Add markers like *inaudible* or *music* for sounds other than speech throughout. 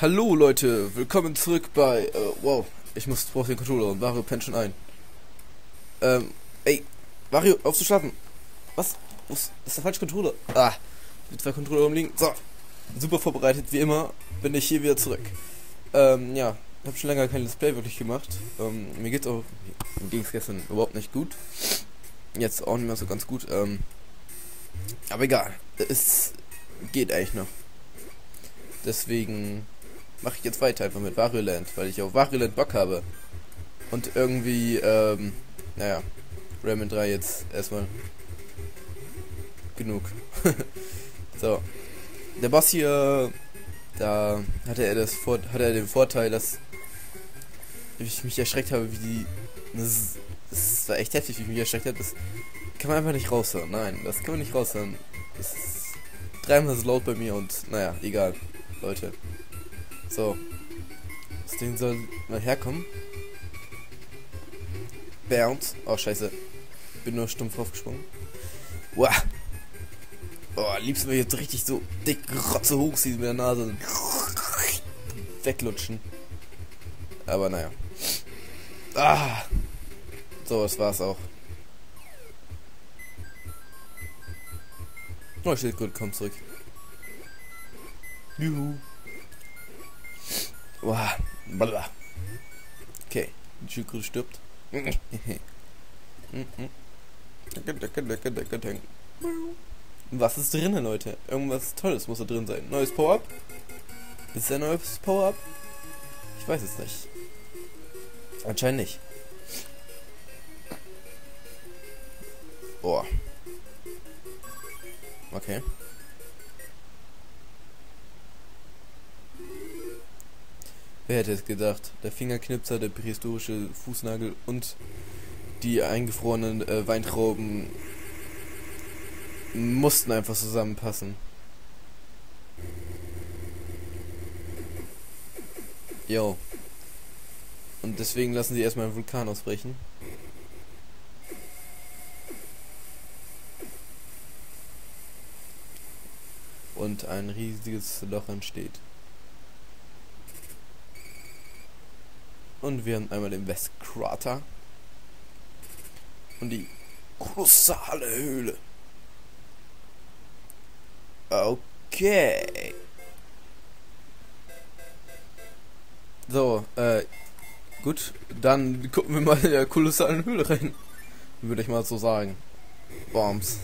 Hallo Leute, willkommen zurück bei, äh, wow, ich muss, brauche den Controller und Mario pennt schon ein. Ähm, ey, Mario, aufzuschlafen. Was? Wo ist, der falsche Controller? Ah, mit zwei Controller rumliegen. So, super vorbereitet, wie immer, bin ich hier wieder zurück. Ähm, ja, habe schon länger kein Let's Play wirklich gemacht. Ähm, mir geht's auch, mir ging's gestern überhaupt nicht gut. Jetzt auch nicht mehr so ganz gut, ähm, aber egal, es geht eigentlich noch. Deswegen mache ich jetzt weiter einfach mit Wario Land, weil ich auf Wario Land Bock habe. Und irgendwie, ähm, naja, Rayman 3 jetzt erstmal genug. *laughs* so. Der Boss hier, da hatte er das Vor hatte er den Vorteil, dass ich mich erschreckt habe, wie die. Das, das war echt heftig, wie ich mich erschreckt habe. Das kann man einfach nicht raushören. Nein, das kann man nicht raushören. Das ist dreimal so laut bei mir und naja, egal. Leute. So. Das Ding soll mal herkommen. Bounce. Oh, scheiße. Bin nur stumpf aufgesprungen. Wow. Oh, liebst du jetzt richtig so dick Rotze hochziehen mit der Nase. Weglutschen. Aber naja. Ah. So, das war's auch. Oh, gut, komm zurück. Juhu. Wow. Okay, die Schildkröte stirbt. Was ist drin, Leute? Irgendwas Tolles muss da drin sein. Neues Power-Up? Ist ein neues Power-Up? Ich weiß es nicht. Anscheinend nicht. Boah. Okay. Wer hätte es gedacht? Der Fingerknipser, der prähistorische Fußnagel und die eingefrorenen äh, Weintrauben mussten einfach zusammenpassen. Jo. Und deswegen lassen sie erstmal einen Vulkan ausbrechen. Und ein riesiges Loch entsteht. Und wir haben einmal den Westkrater. Und die kolossale Höhle. Okay. So, äh, gut, dann gucken wir mal in der kolossalen Höhle rein. Würde ich mal so sagen. Bombs.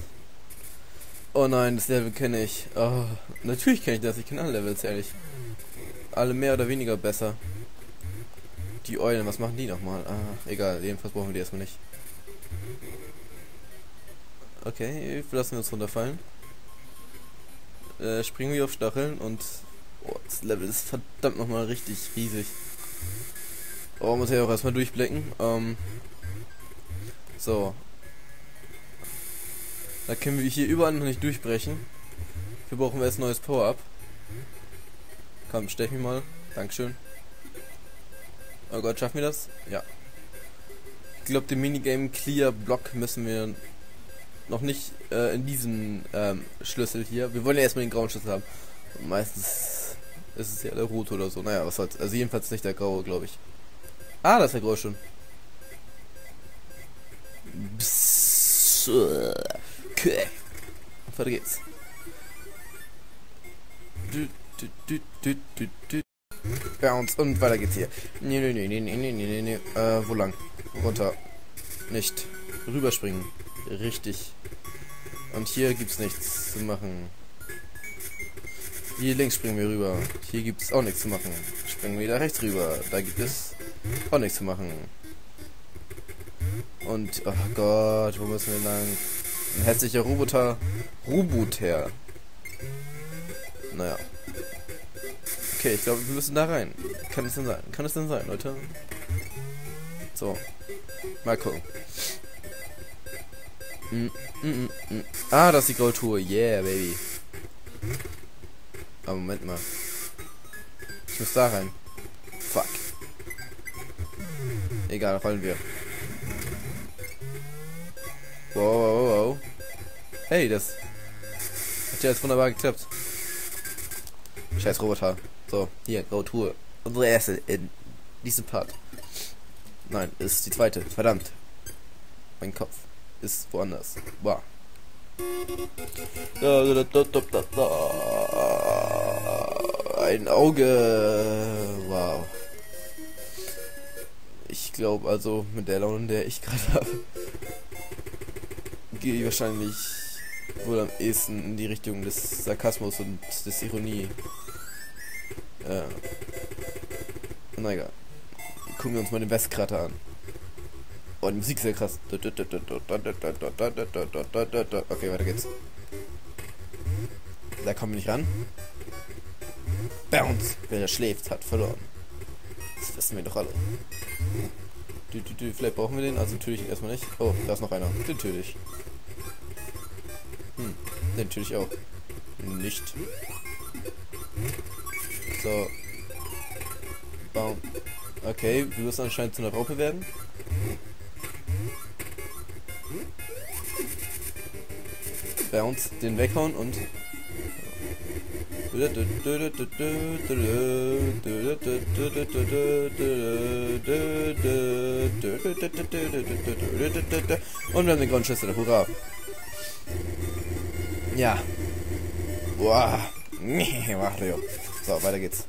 Oh nein, das Level kenne ich. Oh, natürlich kenne ich das, ich kenne alle Levels, ehrlich. Alle mehr oder weniger besser. Die Eulen, was machen die nochmal? Ah, egal, jedenfalls brauchen wir die erstmal nicht. Okay, lassen wir uns runterfallen. Äh, springen wir auf Stacheln und... Oh, das Level ist verdammt nochmal richtig riesig. Oh, muss ich auch erstmal durchblicken. Ähm, so. Da können wir hier überall noch nicht durchbrechen. Wir brauchen jetzt neues Power-Up. Komm, stech mich mal. Dankeschön. Oh Gott, schaffen wir das? Ja. Ich glaube, den Minigame Clear Block müssen wir noch nicht äh, in diesem ähm, Schlüssel hier. Wir wollen ja erstmal den grauen Schlüssel haben. Und meistens ist es ja der rote oder so. Naja, was soll's. Also jedenfalls nicht der graue, glaube ich. Ah, das ist der graue schon. Psst. Okay. Weiter geht's. Du, du, du. Bounce und weiter geht's hier. Nee, nee, nee, nee, nee, nee, nee, nee. Äh, wo lang? Runter. Nicht. Rüberspringen. Richtig. Und hier gibt's nichts zu machen. Hier links springen wir rüber. Hier gibt's auch nichts zu machen. Springen wir da rechts rüber. Da gibt es auch nichts zu machen. Und, oh Gott, wo müssen wir lang? Ein hässlicher Roboter. Roboter. Naja. Okay, ich glaube, wir müssen da rein. Kann es denn sein? Kann es denn sein, Leute? So. Mal gucken. Mm, mm, mm, mm. ah, das ist die Goldtour. Yeah, baby. Aber Moment mal. Ich muss da rein. Fuck. Egal, rollen wir. Wow, wow, wow. Hey, das hat ja jetzt wunderbar geklappt. Scheiß Roboter. So, hier, graue Truhe. Unsere erste in diesem Part. Nein, ist die zweite. Verdammt. Mein Kopf ist woanders. Wow. Ein Auge. Wow. Ich glaube also, mit der Laune, der ich gerade *laughs* habe, gehe ich wahrscheinlich wohl am ehesten in die Richtung des Sarkasmus und des Ironie. Äh. Na egal. Gucken wir uns mal den Westkrater an. Oh, die Musik ist ja krass. Okay, weiter geht's. Da kommen wir nicht ran. Bounce! Wer da schläft, hat verloren. Das wissen wir doch alle. Vielleicht brauchen wir den, also natürlich erstmal nicht. Oh, da ist noch einer. Natürlich. Hm, den natürlich auch. Nicht. So. Baum. Okay, wir müssen anscheinend zu einer Raupe werden. Bei uns den weghauen und und wir haben den Grundschüssel, hurra. Ja. Boah. Mario. So, weiter geht's.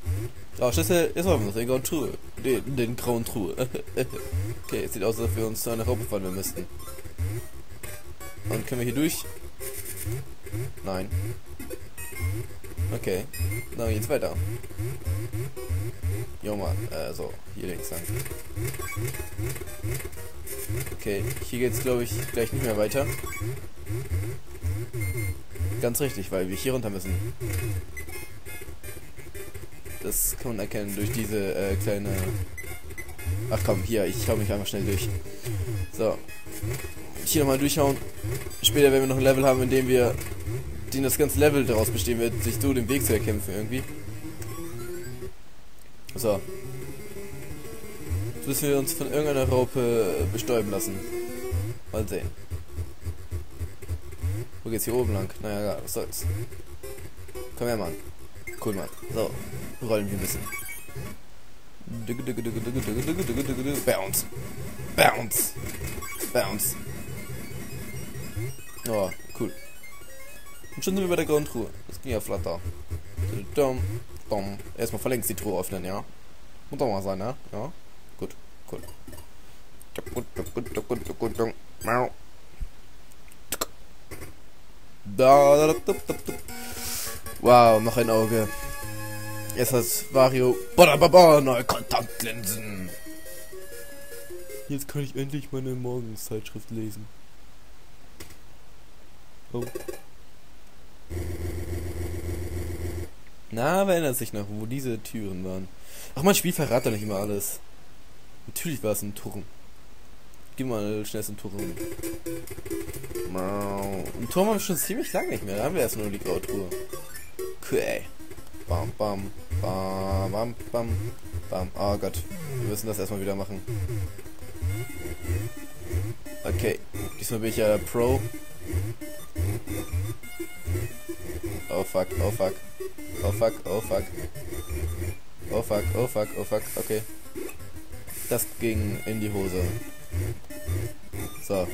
So, Schlüssel, haben wir noch den grauen Truhe. Den, den grauen Truhe. okay, es sieht aus, als ob wir uns zu einer Raupe fahren müssten. Und können wir hier durch? Nein. Okay. Dann geht's weiter. Jo Mann, äh, so, hier links lang. Okay, hier geht's glaube ich gleich nicht mehr weiter. Ganz richtig, weil wir hier runter müssen. Das kann man erkennen durch diese äh, kleine... Ach komm, hier, ich hau mich einfach schnell durch. So. Hier nochmal durchhauen. Später werden wir noch ein Level haben, in dem wir... den das ganze Level daraus bestehen wird, sich so den Weg zu erkämpfen irgendwie. So. Jetzt müssen wir uns von irgendeiner Raupe bestäuben lassen. Mal sehen. Wo geht's hier oben lang? Naja, was soll's. Komm her, Mann. Cool, Mann. So, rollen wir ein bisschen. Bounce. Bounce. Bounce. Oh, cool. Und schon sind wir bei der grauen Truhe. Das ging ja flatter. Erstmal verlängst die Truhe öffnen, ja? Muss doch mal sein, ja? Ja? Gut, cool. Wow, noch ein Auge. Jetzt hat Wario Badababa, neue Kontaktlinsen. Jetzt kann ich endlich meine Morgenszeitschrift lesen. Oh. Na, wer erinnert sich noch, wo diese Türen waren? Ach, mein Spiel verrat doch nicht immer alles. Natürlich war es ein Turm. Geh mal schnell zum Turm. Ein Turm haben wir schon ziemlich lange nicht mehr. Da haben wir erst nur die graue Truhe. Okay. Bam, bam, bam, bam, bam, bam. Oh Gott. Wir müssen das erstmal wieder machen. Okay. Diesmal bin ich ja Pro. Oh fuck, oh fuck. Oh fuck, oh fuck. Oh fuck, oh fuck, oh fuck, okay. Das ging in die Hose. So.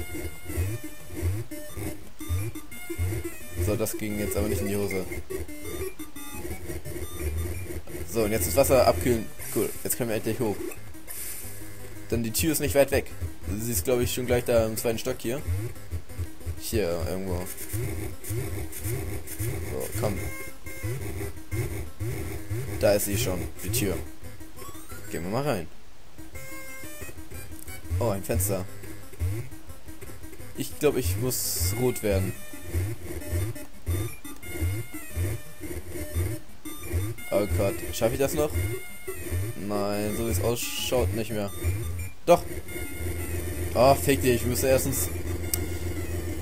So, das ging jetzt aber nicht in die Hose. So, und jetzt das Wasser abkühlen. Cool, jetzt können wir endlich hoch. Denn die Tür ist nicht weit weg. Sie ist, glaube ich, schon gleich da im zweiten Stock hier. Hier, irgendwo. So, komm. Da ist sie schon, die Tür. Gehen wir mal rein. Oh, ein Fenster. Ich glaube, ich muss rot werden. Oh Gott, schaffe ich das noch? Nein, so wie es ausschaut, nicht mehr. Doch. Oh, fick dich, ich müsste erstens...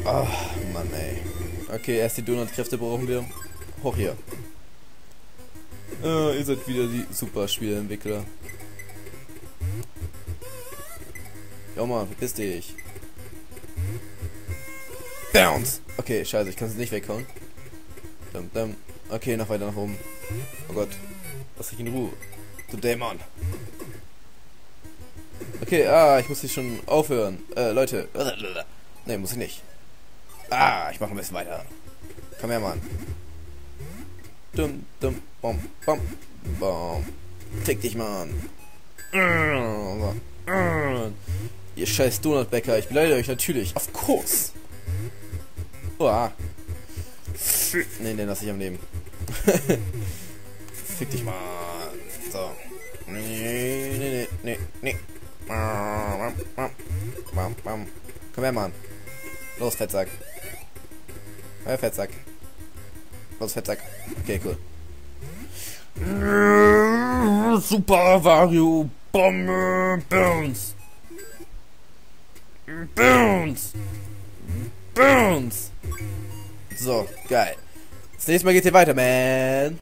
Oh, Mann, ey. Okay, erst die Donutkräfte brauchen wir. Hoch hier. Oh, ihr seid wieder die super Spieleentwickler. Ja, Mann, verpiss dich. Bounce! Okay, scheiße, ich kann es nicht weghauen. Dum, dum. Okay, noch weiter nach oben. Oh Gott. Lass dich in Ruhe. Du Dämon. Okay, ah, ich muss hier schon aufhören. Äh, Leute. Ne, muss ich nicht. Ah, ich mache ein bisschen weiter. Komm her, Mann. Dum, dum, bom, bom, bom. Fick dich, Mann. Ihr scheiß Donutbäcker, ich beleidige euch natürlich. Of course. Uah. Ne, den lasse ich am Leben. *laughs* Fick dich, Mann. So. Nee, nee, nee, nee, nee. Komm her, Mann. Los, Fettsack. Hey, Fettsack. Los, Fettsack. Okay, cool. Super Vario Bombe Bounce. Bounce. Bounce. So, geil. Snills Magic til Vitamin.